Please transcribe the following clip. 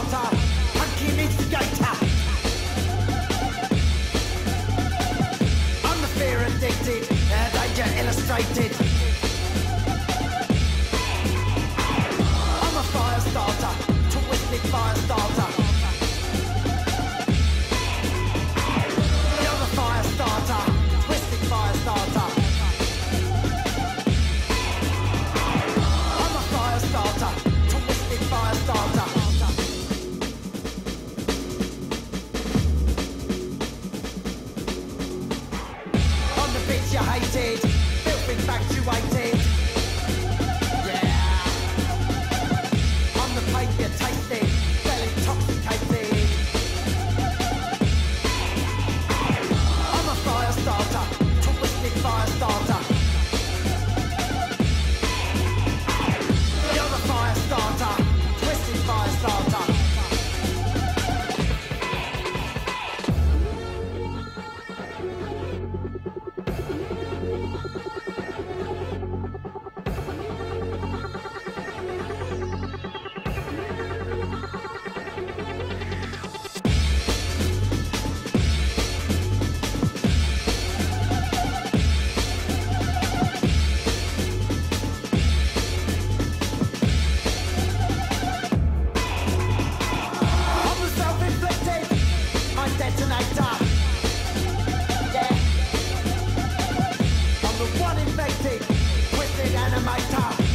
I'm the fear addicted, danger illustrated. bits you hated, built things back to 18. Yeah. I'm the one infected, twisted animator.